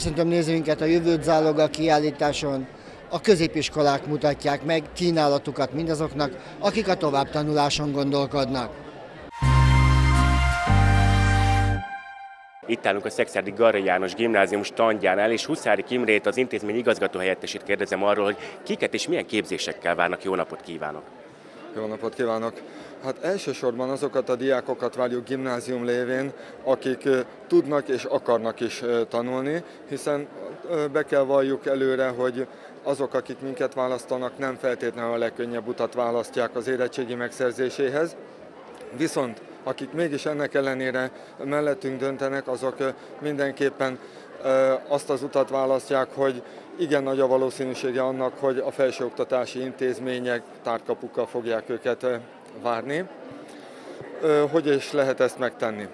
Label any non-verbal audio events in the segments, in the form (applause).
Köszöntöm nézőinket a Jövőt záloga kiállításon. A középiskolák mutatják meg kínálatukat mindazoknak, akik a továbbtanuláson gondolkodnak. Itt állunk a Szexárdi Garra János gimnázium standjánál, és Huszári Kimrét, az intézmény igazgató helyettesét kérdezem arról, hogy kiket és milyen képzésekkel várnak. Jó napot kívánok! Jó napot kívánok! Hát elsősorban azokat a diákokat várjuk gimnázium lévén, akik tudnak és akarnak is tanulni, hiszen be kell valljuk előre, hogy azok, akik minket választanak, nem feltétlenül a legkönnyebb utat választják az érettségi megszerzéséhez. Viszont akik mégis ennek ellenére mellettünk döntenek, azok mindenképpen azt az utat választják, hogy igen nagy a valószínűsége annak, hogy a felsőoktatási intézmények tárkapukkal fogják őket várni. Hogy is lehet ezt megtenni?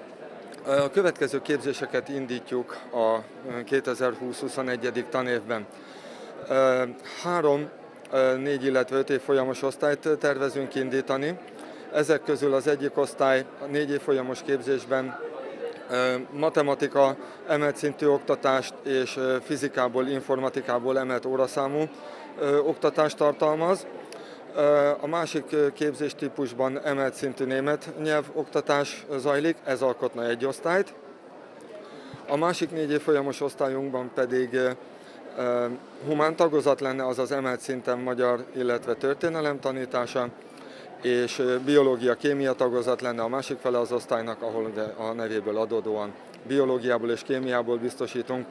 A következő képzéseket indítjuk a 2020-21. tanévben. Három, négy, illetve öt folyamos osztályt tervezünk indítani. Ezek közül az egyik osztály a négy évfolyamos képzésben matematika emelt szintű oktatást és fizikából, informatikából emelt óraszámú oktatást tartalmaz. A másik képzéstípusban emelt szintű német nyelvoktatás zajlik, ez alkotna egy osztályt. A másik négy évfolyamos osztályunkban pedig humán tagozat lenne, azaz emelt szinten magyar, illetve történelem tanítása, és biológia, kémia tagozat lenne a másik fele az osztálynak, ahol a nevéből adódóan biológiából és kémiából biztosítunk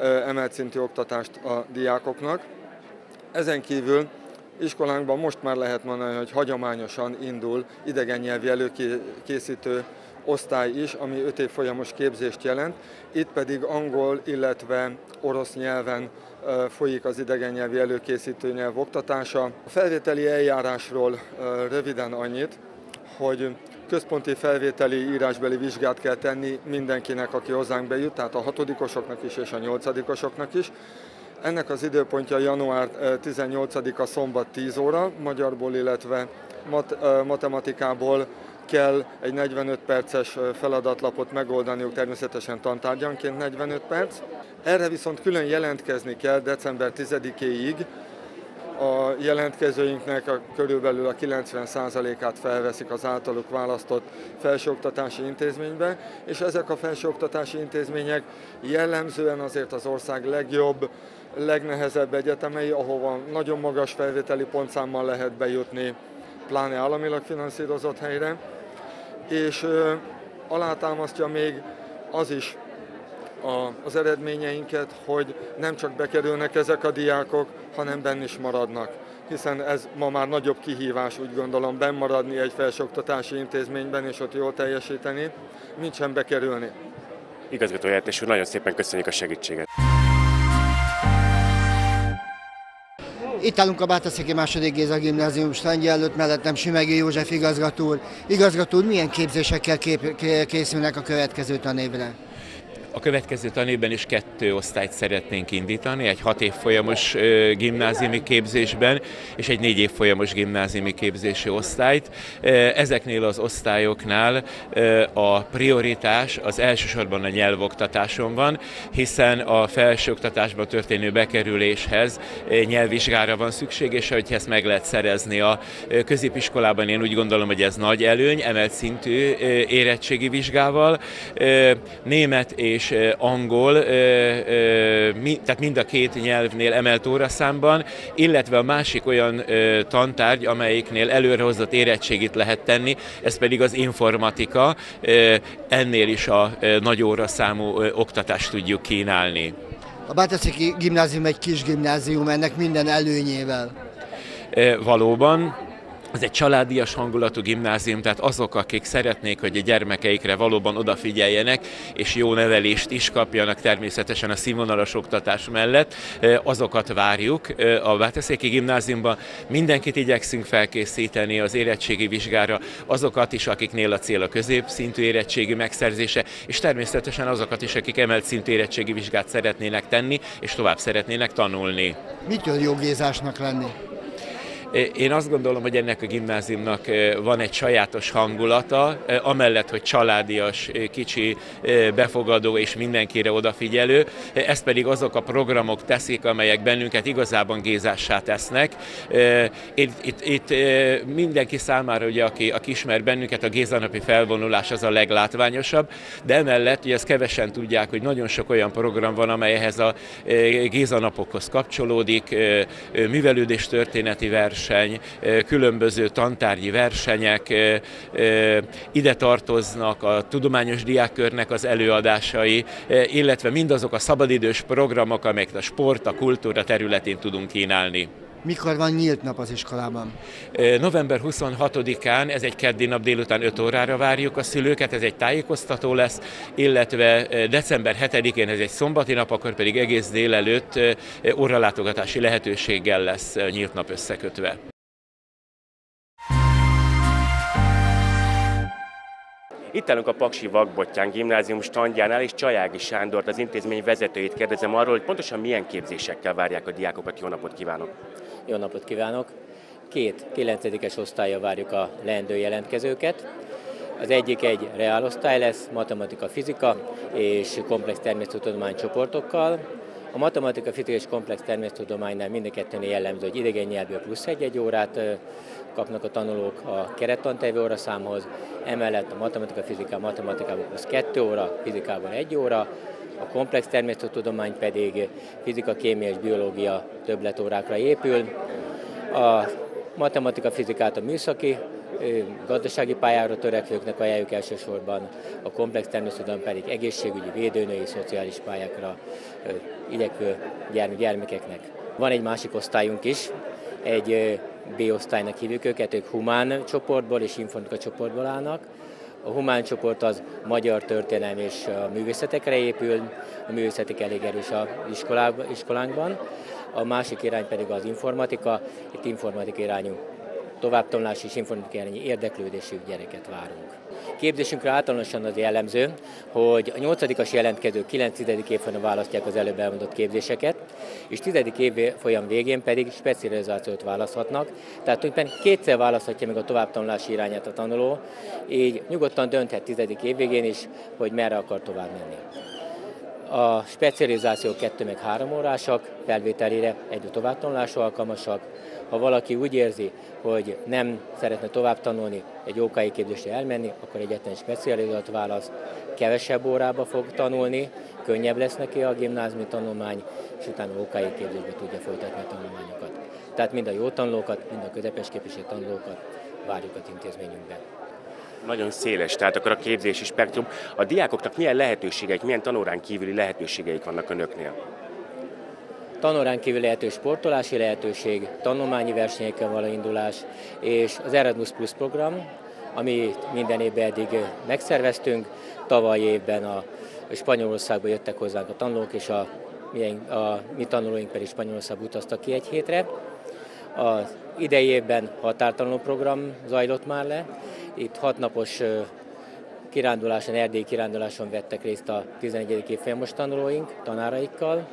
emelt szintű oktatást a diákoknak. Ezen kívül iskolánkban most már lehet mondani, hogy hagyományosan indul idegen nyelvi előkészítő osztály is, ami 5 év folyamos képzést jelent. Itt pedig angol, illetve orosz nyelven folyik az idegen nyelvi előkészítő nyelv oktatása. A felvételi eljárásról röviden annyit, hogy központi felvételi írásbeli vizsgát kell tenni mindenkinek, aki hozzánk bejut, tehát a hatodikosoknak is és a nyolcadikosoknak is. Ennek az időpontja január 18-a szombat 10 óra, magyarból, illetve mat- matematikából kell egy 45 perces feladatlapot megoldaniuk, természetesen tantárgyanként 45 perc. Erre viszont külön jelentkezni kell december 10-éig, a jelentkezőinknek a körülbelül a 90%-át felveszik az általuk választott felsőoktatási intézménybe, és ezek a felsőoktatási intézmények jellemzően azért az ország legjobb, legnehezebb egyetemei, ahova nagyon magas felvételi pontszámmal lehet bejutni, pláne államilag finanszírozott helyre, és alátámasztja még az is az eredményeinket, hogy nem csak bekerülnek ezek a diákok, hanem benn is maradnak hiszen ez ma már nagyobb kihívás, úgy gondolom, benn maradni egy felsőoktatási intézményben és ott jól teljesíteni, mint sem bekerülni. Igazgató nagyon szépen köszönjük a segítséget. Itt állunk a Bátaszéki második Géza gimnázium standja előtt, mellettem Simegi József igazgató úr. Igazgató úr, milyen képzésekkel kép, készülnek a következő tanévre? A következő tanévben is kettő osztályt szeretnénk indítani, egy hat évfolyamos gimnáziumi képzésben és egy négy évfolyamos gimnáziumi képzési osztályt. Ezeknél az osztályoknál a prioritás az elsősorban a nyelvoktatáson van, hiszen a felsőoktatásba történő bekerüléshez nyelvvizsgára van szükség, és hogy ezt meg lehet szerezni a középiskolában, én úgy gondolom, hogy ez nagy előny, emelt szintű érettségi vizsgával. Német és és angol, tehát mind a két nyelvnél emelt óraszámban, illetve a másik olyan tantárgy, amelyiknél előrehozott érettségit lehet tenni, ez pedig az informatika, ennél is a nagy óraszámú oktatást tudjuk kínálni. A Bátaszéki gimnázium egy kis gimnázium, ennek minden előnyével. Valóban, ez egy családias hangulatú gimnázium, tehát azok, akik szeretnék, hogy a gyermekeikre valóban odafigyeljenek, és jó nevelést is kapjanak természetesen a színvonalas oktatás mellett, azokat várjuk a Váteszéki gimnáziumban. Mindenkit igyekszünk felkészíteni az érettségi vizsgára, azokat is, akiknél a cél a középszintű érettségi megszerzése, és természetesen azokat is, akik emelt szintű érettségi vizsgát szeretnének tenni, és tovább szeretnének tanulni. Mitől jogézásnak lenni? Én azt gondolom, hogy ennek a gimnáziumnak van egy sajátos hangulata, amellett, hogy családias, kicsi, befogadó és mindenkire odafigyelő, ezt pedig azok a programok teszik, amelyek bennünket igazában gézássá tesznek. Itt, itt, itt mindenki számára, ugye, aki, aki ismer bennünket, a gézanapi felvonulás az a leglátványosabb, de emellett, ugye ezt kevesen tudják, hogy nagyon sok olyan program van, amely ehhez a gézanapokhoz kapcsolódik, művelődés történeti verseny, különböző tantárgyi versenyek, ide tartoznak a tudományos diákkörnek az előadásai, illetve mindazok a szabadidős programok, amelyek a sport, a kultúra területén tudunk kínálni. Mikor van nyílt nap az iskolában? November 26-án, ez egy keddi nap délután 5 órára várjuk a szülőket, ez egy tájékoztató lesz, illetve december 7-én, ez egy szombati nap, akkor pedig egész délelőtt óralátogatási lehetőséggel lesz nyílt nap összekötve. Itt állunk a Paksi Vakbottyán gimnázium standjánál, és Csajági Sándort, az intézmény vezetőjét kérdezem arról, hogy pontosan milyen képzésekkel várják a diákokat. Jó napot kívánok! Jó napot kívánok! Két 9 osztálya várjuk a leendő jelentkezőket. Az egyik egy reálosztály lesz, matematika, fizika és komplex természettudomány csoportokkal. A matematika, fizika és komplex természettudománynál mind a jellemző, hogy idegen nyelvből plusz egy-egy órát kapnak a tanulók a kerettantevő óra számhoz, emellett a matematika, fizika, matematikában plusz kettő óra, fizikában egy óra, a komplex természettudomány pedig fizika, kémia és biológia többletórákra épül. A matematika, fizikát a műszaki gazdasági pályára törekvőknek ajánljuk elsősorban, a komplex természettudomány pedig egészségügyi, védőnői, szociális pályákra igyekvő gyermekeknek. Van egy másik osztályunk is, egy B-osztálynak hívjuk őket, ők humán csoportból és informatika csoportból állnak. A humán csoport az magyar történelem és a művészetekre épül, a művészetek elég erős a iskolánkban. A másik irány pedig az informatika, itt informatika irányú továbbtanulás és informatika érdeklődésű gyereket várunk. Képzésünkre általánosan az jellemző, hogy a 8 jelentkező 9 évfolyam választják az előbb elmondott képzéseket, és 10. folyam végén pedig specializációt választhatnak. Tehát tulajdonképpen kétszer választhatja meg a továbbtanulási irányát a tanuló, így nyugodtan dönthet 10. év végén is, hogy merre akar tovább menni. A specializációk 2 meg 3 órásak, felvételére egy továbbtanulásra alkalmasak, ha valaki úgy érzi, hogy nem szeretne tovább tanulni, egy OK képzésre elmenni, akkor egyetlen specializált választ, kevesebb órába fog tanulni, könnyebb lesz neki a gimnáziumi tanulmány, és utána OK képzésbe tudja folytatni a tanulmányokat. Tehát mind a jó tanulókat, mind a közepes képzési tanulókat várjuk az intézményünkben nagyon széles, tehát akkor a képzési spektrum. A diákoknak milyen lehetőségeik, milyen tanórán kívüli lehetőségeik vannak önöknél? Tanórán kívül lehető sportolási lehetőség, tanulmányi versenyekkel való indulás, és az Erasmus Plus program, ami minden évben eddig megszerveztünk. Tavaly évben a Spanyolországba jöttek hozzánk a tanulók, és a, a mi tanulóink pedig Spanyolországba utaztak ki egy hétre. Az idei évben határtanuló program zajlott már le. Itt hatnapos kiránduláson, erdélyi kiránduláson vettek részt a 11. évfolyamos tanulóink, tanáraikkal,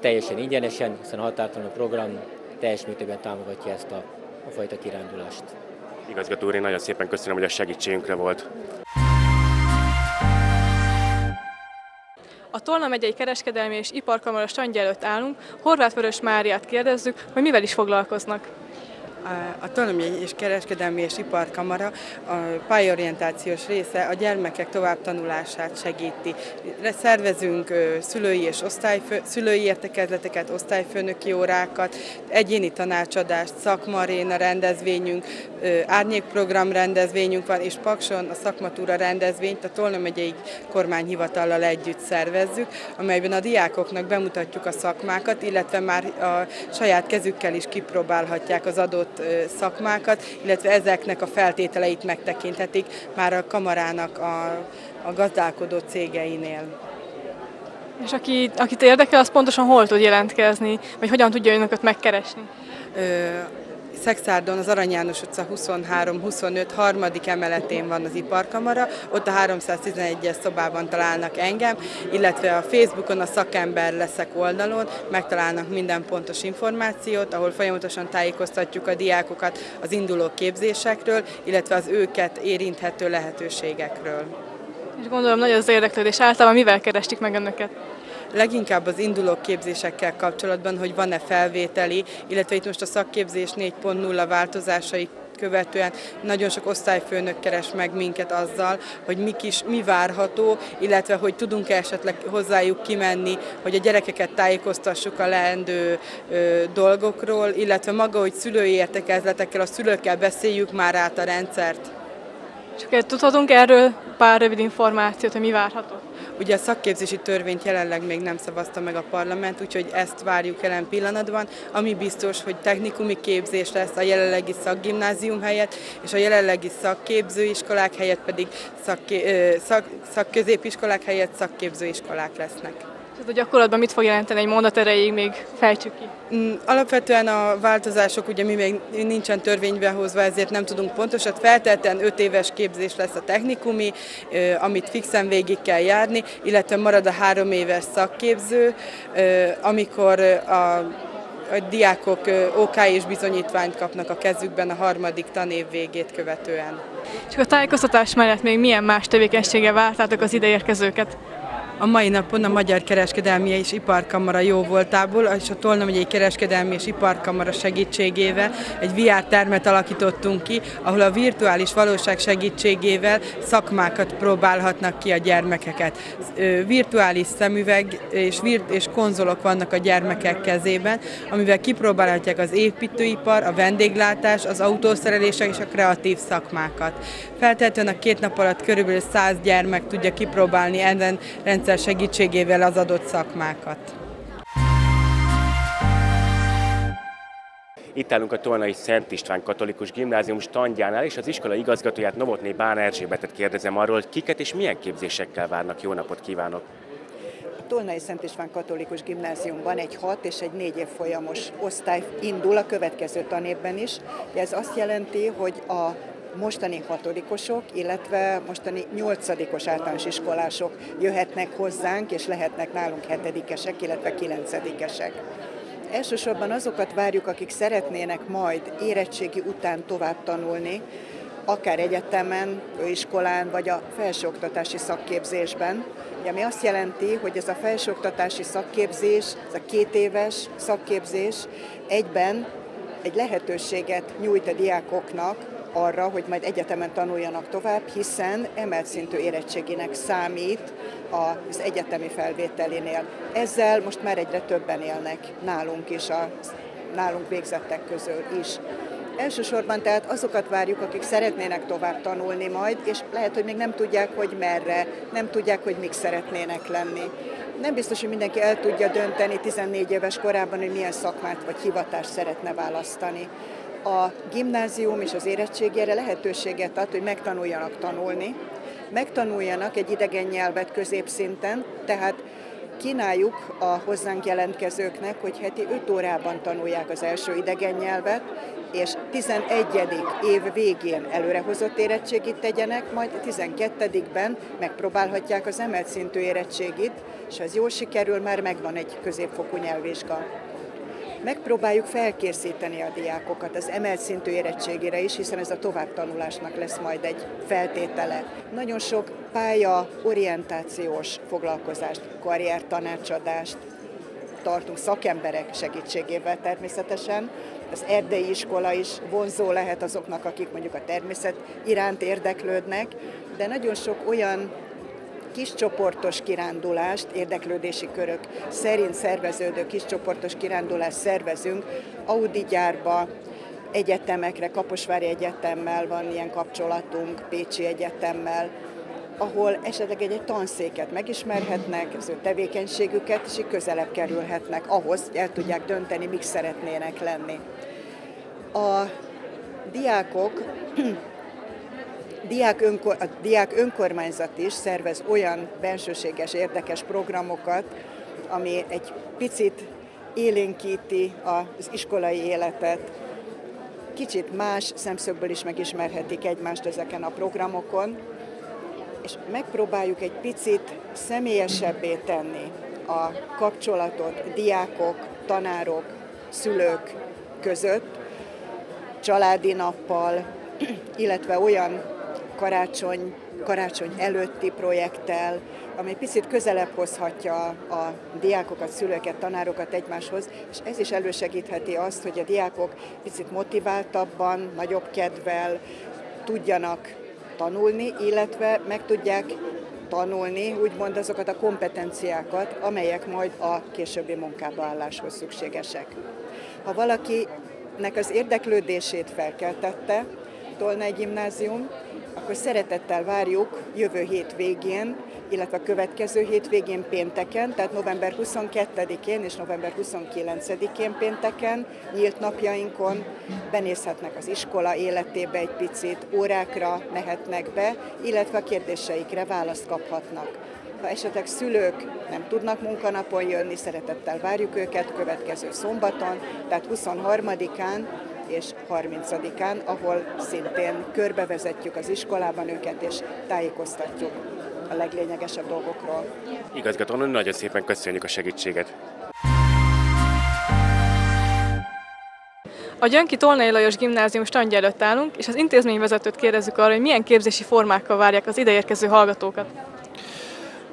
teljesen ingyenesen, hiszen a határtalanul program teljes mértékben támogatja ezt a, a fajta kirándulást. Igazgató úr, én nagyon szépen köszönöm, hogy a segítségünkre volt. A Tolna megyei kereskedelmi és iparkamara standja előtt állunk. Horváth Vörös Máriát kérdezzük, hogy mivel is foglalkoznak. A Tolomjai és Kereskedelmi és Iparkamara a pályorientációs része a gyermekek továbbtanulását segíti. Szervezünk szülői és osztályfő, szülői értekezleteket, osztályfőnöki órákat, egyéni tanácsadást, szakmaréna rendezvényünk, árnyékprogram rendezvényünk van, és Pakson a szakmatúra rendezvényt a Tolna megyei kormányhivatallal együtt szervezzük, amelyben a diákoknak bemutatjuk a szakmákat, illetve már a saját kezükkel is kipróbálhatják az adott szakmákat, illetve ezeknek a feltételeit megtekinthetik már a kamarának a, a gazdálkodó cégeinél. És aki, akit érdekel, az pontosan hol tud jelentkezni, vagy hogyan tudja önöket megkeresni? Ö, Szexárdon az Arany János utca 23-25 harmadik emeletén van az iparkamara, ott a 311-es szobában találnak engem, illetve a Facebookon a szakember leszek oldalon megtalálnak minden pontos információt, ahol folyamatosan tájékoztatjuk a diákokat az induló képzésekről, illetve az őket érinthető lehetőségekről. És gondolom nagy az érdeklődés. Általában mivel kerestik meg önöket? Leginkább az induló képzésekkel kapcsolatban, hogy van-e felvételi, illetve itt most a szakképzés 4.0 változásai követően nagyon sok osztályfőnök keres meg minket azzal, hogy mik is, mi várható, illetve hogy tudunk-e esetleg hozzájuk kimenni, hogy a gyerekeket tájékoztassuk a leendő ö, dolgokról, illetve maga, hogy szülői értekezletekkel, a szülőkkel beszéljük már át a rendszert. Csak tudhatunk erről pár rövid információt, hogy mi várható? Ugye a szakképzési törvényt jelenleg még nem szavazta meg a parlament, úgyhogy ezt várjuk jelen pillanatban. Ami biztos, hogy technikumi képzés lesz a jelenlegi szakgimnázium helyett, és a jelenlegi szakképzőiskolák helyett pedig szakké, szak, szakközépiskolák helyett szakképzőiskolák lesznek. Tehát a gyakorlatban mit fog jelenteni egy mondat erejéig, még fejtsük ki? Mm, alapvetően a változások, ugye mi még nincsen törvénybe hozva, ezért nem tudunk pontosat. Feltétlenül 5 éves képzés lesz a technikumi, amit fixen végig kell járni, illetve marad a három éves szakképző, amikor a a diákok OK és bizonyítványt kapnak a kezükben a harmadik tanév végét követően. Csak a tájékoztatás mellett még milyen más tevékenységgel vártátok az ideérkezőket? A mai napon a Magyar Kereskedelmi és Iparkamara jó voltából és a Tolna megyei Kereskedelmi és Iparkamara segítségével egy VR termet alakítottunk ki, ahol a virtuális valóság segítségével szakmákat próbálhatnak ki a gyermekeket. Virtuális szemüveg és, virt- és konzolok vannak a gyermekek kezében, amivel kipróbálhatják az építőipar, a vendéglátás, az autószerelések és a kreatív szakmákat. Feltétlenül a két nap alatt körülbelül 100 gyermek tudja kipróbálni ezen rendszer segítségével az adott szakmákat. Itt állunk a Tolnai Szent István Katolikus Gimnázium standjánál, és az iskola igazgatóját Novotné Bán Erzsébetet kérdezem arról, hogy kiket és milyen képzésekkel várnak. Jó napot kívánok! A Tolnai Szent István Katolikus Gimnáziumban egy hat és egy négy év folyamos osztály indul a következő tanévben is. Ez azt jelenti, hogy a mostani hatodikosok, illetve mostani nyolcadikos általános iskolások jöhetnek hozzánk, és lehetnek nálunk hetedikesek, illetve kilencedikesek. Elsősorban azokat várjuk, akik szeretnének majd érettségi után tovább tanulni, akár egyetemen, iskolán, vagy a felsőoktatási szakképzésben, ami azt jelenti, hogy ez a felsőoktatási szakképzés, ez a két éves szakképzés egyben egy lehetőséget nyújt a diákoknak arra, hogy majd egyetemen tanuljanak tovább, hiszen emelt szintű érettséginek számít az egyetemi felvételinél. Ezzel most már egyre többen élnek nálunk is, a nálunk végzettek közül is. Elsősorban tehát azokat várjuk, akik szeretnének tovább tanulni majd, és lehet, hogy még nem tudják, hogy merre, nem tudják, hogy mik szeretnének lenni. Nem biztos, hogy mindenki el tudja dönteni 14 éves korában, hogy milyen szakmát vagy hivatást szeretne választani a gimnázium és az érettségi lehetőséget ad, hogy megtanuljanak tanulni, megtanuljanak egy idegen nyelvet középszinten, tehát kínáljuk a hozzánk jelentkezőknek, hogy heti 5 órában tanulják az első idegen nyelvet, és 11. év végén előrehozott érettségit tegyenek, majd 12-ben megpróbálhatják az emelt szintű érettségit, és ha ez jól sikerül, már megvan egy középfokú nyelvvizsga megpróbáljuk felkészíteni a diákokat az emelt szintű érettségére is, hiszen ez a továbbtanulásnak lesz majd egy feltétele. Nagyon sok pálya orientációs foglalkozást, karriertanácsadást tartunk szakemberek segítségével természetesen. Az erdei iskola is vonzó lehet azoknak, akik mondjuk a természet iránt érdeklődnek, de nagyon sok olyan kiscsoportos kirándulást, érdeklődési körök szerint szerveződő kiscsoportos kirándulást szervezünk Audi gyárba, egyetemekre, Kaposvári Egyetemmel van ilyen kapcsolatunk, Pécsi Egyetemmel, ahol esetleg egy, egy tanszéket megismerhetnek, az ő tevékenységüket, és így közelebb kerülhetnek ahhoz, hogy el tudják dönteni, mik szeretnének lenni. A diákok diák önkor, a diák önkormányzat is szervez olyan bensőséges, érdekes programokat, ami egy picit élénkíti az iskolai életet. kicsit más szemszögből is megismerhetik egymást ezeken a programokon, és megpróbáljuk egy picit személyesebbé tenni a kapcsolatot diákok, tanárok, szülők között, családi nappal, (clears throat) illetve olyan karácsony, karácsony előtti projekttel, ami picit közelebb hozhatja a diákokat, szülőket, tanárokat egymáshoz, és ez is elősegítheti azt, hogy a diákok picit motiváltabban, nagyobb kedvel tudjanak tanulni, illetve meg tudják tanulni, úgymond azokat a kompetenciákat, amelyek majd a későbbi munkába álláshoz szükségesek. Ha valakinek az érdeklődését felkeltette, Tolnai Gimnázium, akkor szeretettel várjuk jövő hét végén, illetve a következő hétvégén pénteken, tehát november 22-én és november 29-én pénteken, nyílt napjainkon benézhetnek az iskola életébe egy picit, órákra mehetnek be, illetve a kérdéseikre választ kaphatnak. Ha esetleg szülők nem tudnak munkanapon jönni, szeretettel várjuk őket következő szombaton, tehát 23-án és 30-án, ahol szintén körbevezetjük az iskolában őket, és tájékoztatjuk a leglényegesebb dolgokról. Igazgató, nagyon szépen köszönjük a segítséget. A Gyönki Tolnai Lajos Gimnázium standja előtt állunk, és az intézményvezetőt kérdezzük arra, hogy milyen képzési formákkal várják az ideérkező hallgatókat.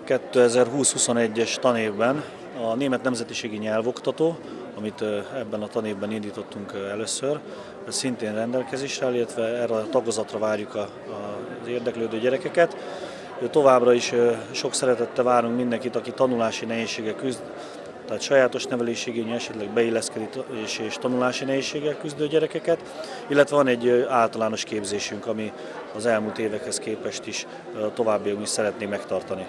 2020-21-es tanévben a német nemzetiségi nyelvoktató, amit ebben a tanévben indítottunk először, ez szintén rendelkezésre illetve erre a tagozatra várjuk az érdeklődő gyerekeket. Továbbra is sok szeretettel várunk mindenkit, aki tanulási nehézségek küzd, tehát sajátos nevelési igényű, esetleg beilleszkedés és tanulási nehézséggel küzdő gyerekeket, illetve van egy általános képzésünk, ami az elmúlt évekhez képest is továbbiakban is szeretnénk megtartani.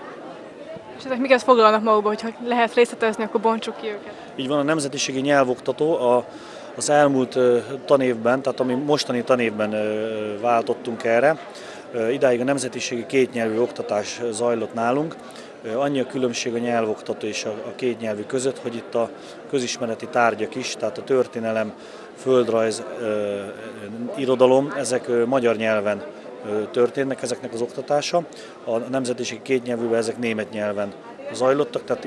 És ezek miket foglalnak magukba, hogyha lehet részletezni, akkor bontsuk ki őket. Így van, a nemzetiségi nyelvoktató a, az elmúlt tanévben, tehát ami mostani tanévben váltottunk erre, idáig a nemzetiségi kétnyelvű oktatás zajlott nálunk. Annyi a különbség a nyelvoktató és a két nyelvű között, hogy itt a közismereti tárgyak is, tehát a történelem, földrajz, irodalom, ezek magyar nyelven történnek ezeknek az oktatása. A nemzetiség két nyelvűben ezek német nyelven zajlottak, tehát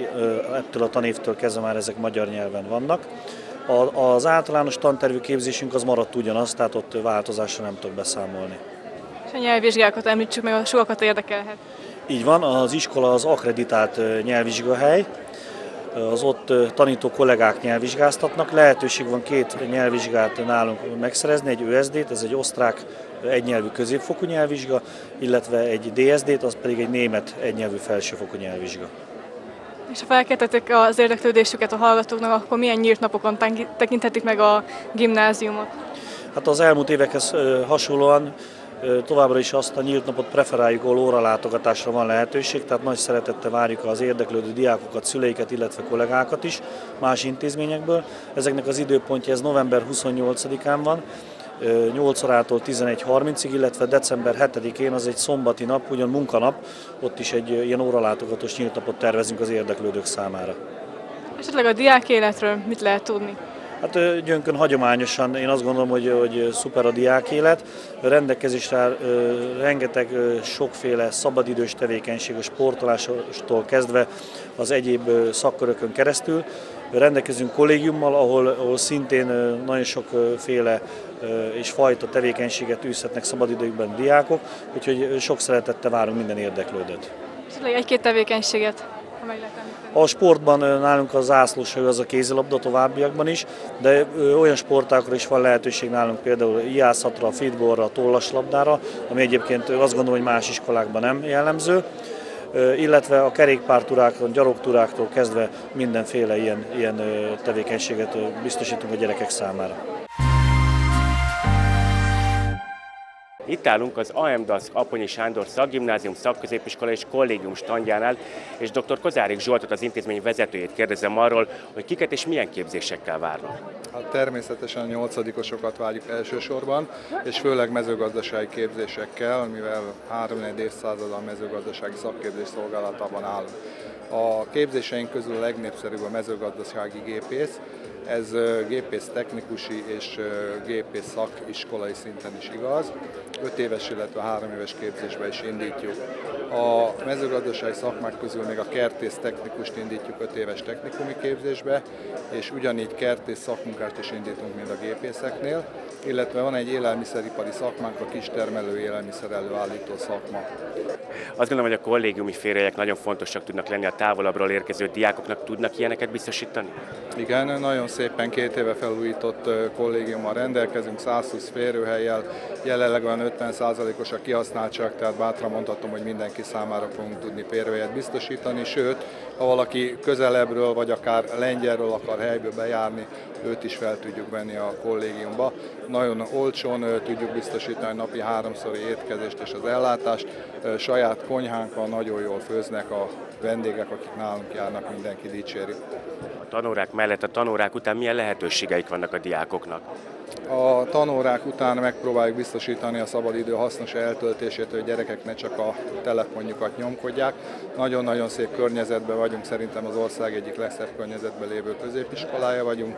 ettől a tanévtől kezdve már ezek magyar nyelven vannak. Az általános tantervű képzésünk az maradt ugyanaz, tehát ott változásra nem tudok beszámolni. És a nyelvvizsgákat említsük meg, a sokakat érdekelhet. Így van, az iskola az akreditált nyelvvizsgahely, az ott tanító kollégák nyelvvizsgáztatnak. Lehetőség van két nyelvvizsgát nálunk megszerezni, egy ÖSD-t, ez egy osztrák egynyelvű középfokú nyelvvizsga, illetve egy DSD-t, az pedig egy német egynyelvű felsőfokú nyelvvizsga. És ha felkeltetik az érdeklődésüket a hallgatóknak, akkor milyen nyílt napokon tekinthetik meg a gimnáziumot? Hát az elmúlt évekhez hasonlóan Továbbra is azt a nyílt napot preferáljuk, ahol óralátogatásra van lehetőség, tehát nagy szeretettel várjuk az érdeklődő diákokat, szüleiket, illetve kollégákat is más intézményekből. Ezeknek az időpontja ez november 28-án van, 8 órától 11.30-ig, illetve december 7-én, az egy szombati nap, ugyan munkanap, ott is egy ilyen óralátogatós nyílt napot tervezünk az érdeklődők számára. Esetleg a diák életről mit lehet tudni? Hát Gyönkön hagyományosan én azt gondolom, hogy, hogy szuper a diák élet. Rendelkezésre rengeteg sokféle szabadidős tevékenység, a sportolástól kezdve az egyéb szakkörökön keresztül. Rendelkezünk kollégiummal, ahol, ahol szintén nagyon sokféle és fajta tevékenységet űzhetnek szabadidőkben diákok, úgyhogy sok szeretettel várunk minden érdeklődőt. Egy-két tevékenységet, ha meg lehet a sportban nálunk a zászlóshő az a kézilabda továbbiakban is, de olyan sportákra is van lehetőség nálunk, például ijászatra, fitballra, tollaslabdára, ami egyébként azt gondolom, hogy más iskolákban nem jellemző illetve a kerékpártúrákon, gyalogtúráktól kezdve mindenféle ilyen, ilyen tevékenységet biztosítunk a gyerekek számára. Itt állunk az AMDAS Aponyi Sándor Szakgimnázium, Szakközépiskola és Kollégium standjánál, és dr. Kozárik Zsoltot, az intézmény vezetőjét kérdezem arról, hogy kiket és milyen képzésekkel várnak. Hát természetesen a nyolcadikosokat várjuk elsősorban, és főleg mezőgazdasági képzésekkel, mivel három évszázad a mezőgazdasági szakképzés szolgálatában áll. A képzéseink közül a legnépszerűbb a mezőgazdasági gépész, Ez gépész technikusi és gépész szakiskolai szinten is igaz. 5 éves, illetve 3 éves képzésbe is indítjuk. A mezőgazdasági szakmák közül még a kertész technikust indítjuk 5 éves technikumi képzésbe, és ugyanígy kertész szakmunkást is indítunk, mint a gépészeknél, illetve van egy élelmiszeripari szakmánk, a kistermelő élelmiszer előállító szakma. Azt gondolom, hogy a kollégiumi férjek nagyon fontosak tudnak lenni a távolabbról érkező diákoknak. Tudnak ilyeneket biztosítani? Igen, nagyon szépen két éve felújított kollégiummal rendelkezünk, 120 férőhelyjel, jelenleg olyan 50%-os a kihasználtság, tehát bátran mondhatom, hogy mindenki számára fogunk tudni férőhelyet biztosítani, sőt, ha valaki közelebbről vagy akár lengyelről akar helyből bejárni, őt is fel tudjuk venni a kollégiumba. Nagyon olcsón tudjuk biztosítani napi háromszori étkezést és az ellátást. Ö, Saját konyhánkkal nagyon jól főznek a vendégek, akik nálunk járnak, mindenki dicséri. A tanórák mellett, a tanórák után milyen lehetőségeik vannak a diákoknak? A tanórák után megpróbáljuk biztosítani a szabadidő hasznos eltöltését, hogy a gyerekek ne csak a telefonjukat nyomkodják. Nagyon-nagyon szép környezetben vagyunk, szerintem az ország egyik legszebb környezetben lévő középiskolája vagyunk.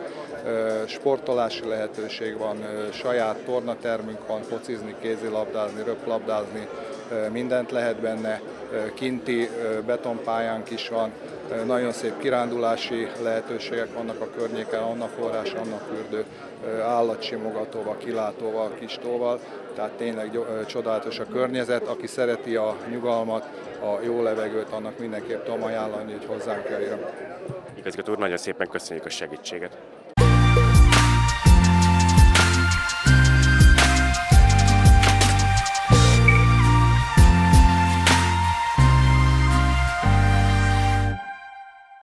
Sportolási lehetőség van, saját tornatermünk van, focizni, kézilabdázni, röplabdázni, mindent lehet benne. Kinti betonpályánk is van, nagyon szép kirándulási lehetőségek vannak a környéken, annak forrás, annak fürdő, állatsimogatóval, kilátóval, kis tóval, tehát tényleg csodálatos a környezet. Aki szereti a nyugalmat, a jó levegőt, annak mindenképp tudom ajánlani, hogy hozzánk jöjjön. Igazgató úr, nagyon szépen köszönjük a segítséget.